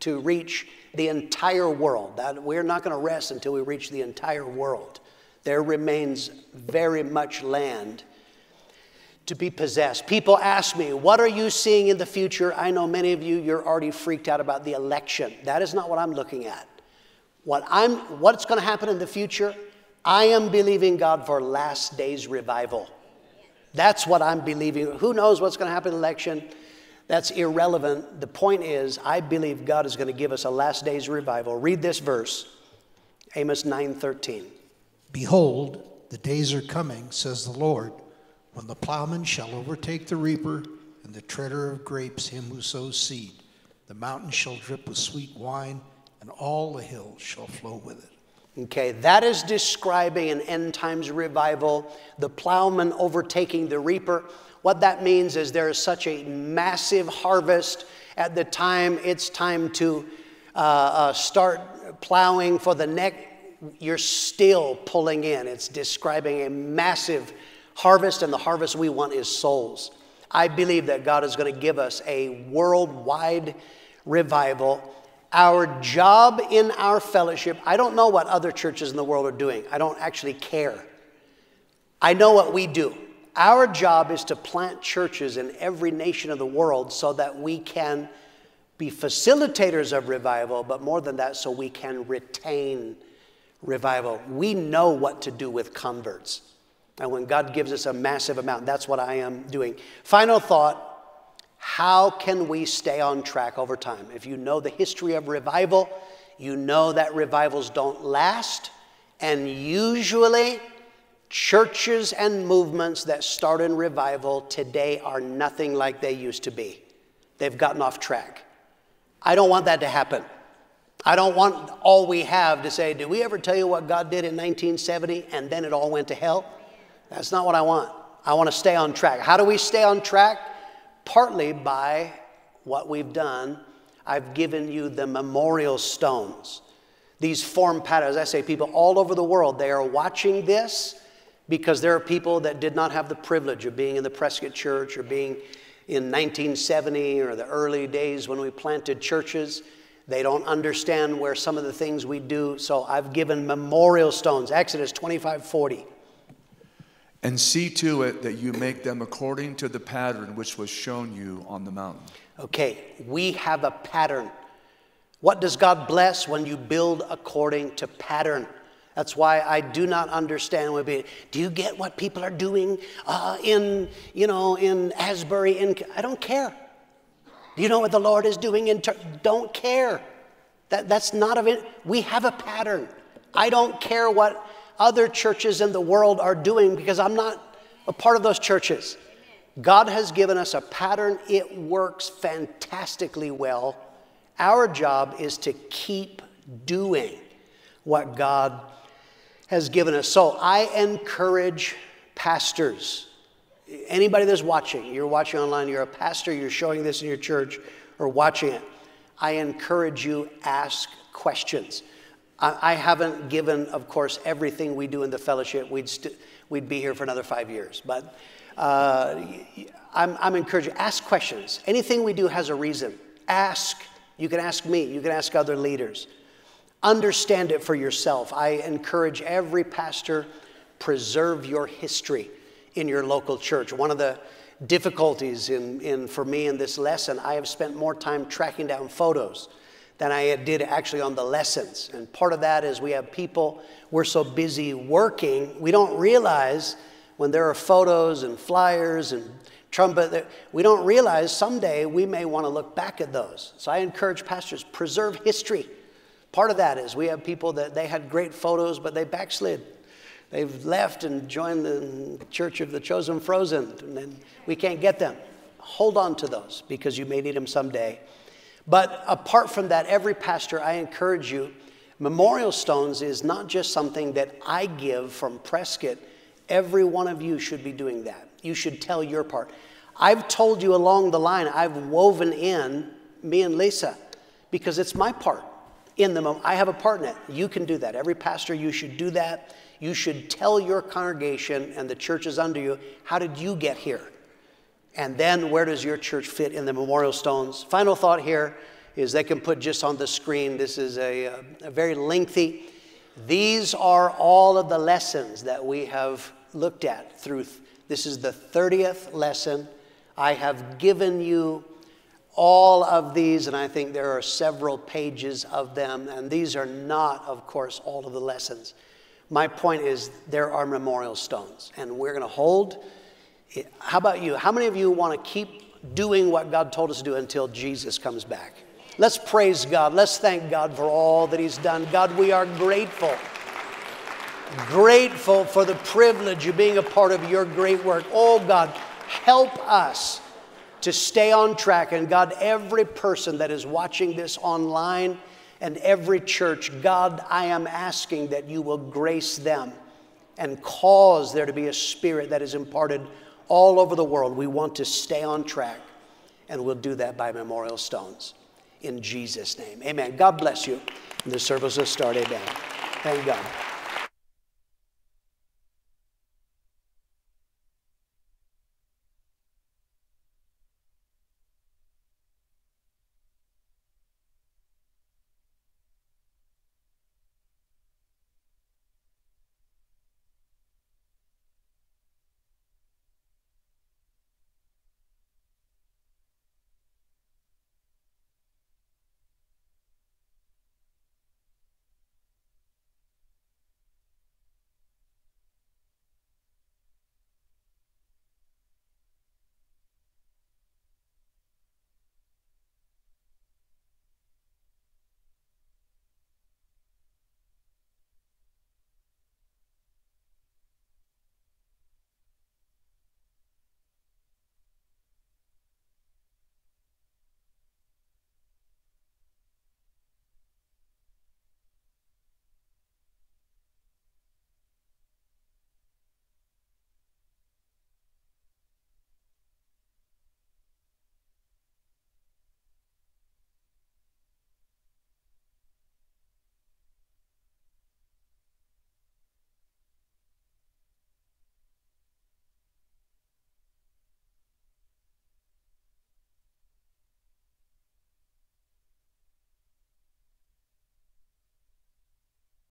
to reach the entire world. That, we're not going to rest until we reach the entire world. There remains very much land to be possessed. People ask me, What are you seeing in the future? I know many of you, you're already freaked out about the election. That is not what I'm looking at. What I'm, what's going to happen in the future? I am believing God for last days revival. That's what I'm believing. Who knows what's going to happen in the election? That's irrelevant. The point is, I believe God is going to give us a last days revival. Read this verse, Amos 9:13. Behold, the days are coming, says the Lord when the plowman shall overtake the reaper, and the treader of grapes him who sows seed. The mountains shall drip with sweet wine, and all the hills shall flow with it. Okay, that is describing an end times revival, the plowman overtaking the reaper. What that means is there is such a massive harvest at the time it's time to uh, uh, start plowing for the next, you're still pulling in. It's describing a massive harvest, and the harvest we want is souls. I believe that God is going to give us a worldwide revival. Our job in our fellowship, I don't know what other churches in the world are doing. I don't actually care. I know what we do. Our job is to plant churches in every nation of the world so that we can be facilitators of revival, but more than that, so we can retain revival. We know what to do with converts. And when God gives us a massive amount, that's what I am doing. Final thought how can we stay on track over time? If you know the history of revival, you know that revivals don't last. And usually, churches and movements that start in revival today are nothing like they used to be. They've gotten off track. I don't want that to happen. I don't want all we have to say, Did we ever tell you what God did in 1970 and then it all went to hell? That's not what I want. I want to stay on track. How do we stay on track? Partly by what we've done. I've given you the memorial stones. These form patterns, I say, people all over the world, they are watching this because there are people that did not have the privilege of being in the Prescott Church or being in 1970 or the early days when we planted churches. They don't understand where some of the things we do. So I've given memorial stones. Exodus 25 40. And see to it that you make them according to the pattern which was shown you on the mountain. Okay, we have a pattern. What does God bless when you build according to pattern? That's why I do not understand. Be, do you get what people are doing uh, in, you know, in Asbury? In, I don't care. Do you know what the Lord is doing in? Tur- don't care. That, that's not of it. We have a pattern. I don't care what other churches in the world are doing because I'm not a part of those churches. God has given us a pattern, it works fantastically well. Our job is to keep doing what God has given us. So I encourage pastors, anybody that's watching, you're watching online, you're a pastor, you're showing this in your church or watching it, I encourage you ask questions. I, haven't given, of course, everything we do in the fellowship. We'd, we'd be here for another five years. But uh, I'm, I'm encouraging, ask questions. Anything we do has a reason. Ask. You can ask me, you can ask other leaders. Understand it for yourself. I encourage every pastor, preserve your history in your local church. One of the difficulties in, in, for me in this lesson, I have spent more time tracking down photos than I did actually on the lessons. And part of that is we have people, we're so busy working, we don't realize when there are photos and flyers and trumpet, we don't realize someday we may want to look back at those. So I encourage pastors, preserve history. Part of that is we have people that they had great photos, but they backslid. They've left and joined the Church of the Chosen Frozen, and then we can't get them. Hold on to those because you may need them someday. But apart from that, every pastor, I encourage you, memorial stones is not just something that I give from Prescott. Every one of you should be doing that. You should tell your part. I've told you along the line, I've woven in me and Lisa because it's my part in the moment. I have a part in it. You can do that. Every pastor, you should do that. You should tell your congregation and the churches under you, how did you get here? And then where does your church fit in the memorial stones? Final thought here is they can put just on the screen. This is a, a very lengthy. These are all of the lessons that we have looked at through. This is the 30th lesson. I have given you all of these, and I think there are several pages of them, and these are not, of course, all of the lessons. My point is there are memorial stones, and we're going to hold how about you? How many of you want to keep doing what God told us to do until Jesus comes back? Let's praise God. Let's thank God for all that He's done. God, we are grateful. Grateful for the privilege of being a part of your great work. Oh, God, help us to stay on track. And God, every person that is watching this online and every church, God, I am asking that you will grace them and cause there to be a spirit that is imparted all over the world. We want to stay on track, and we'll do that by memorial stones. In Jesus' name. Amen. God bless you. And the service will start. Amen. Thank God.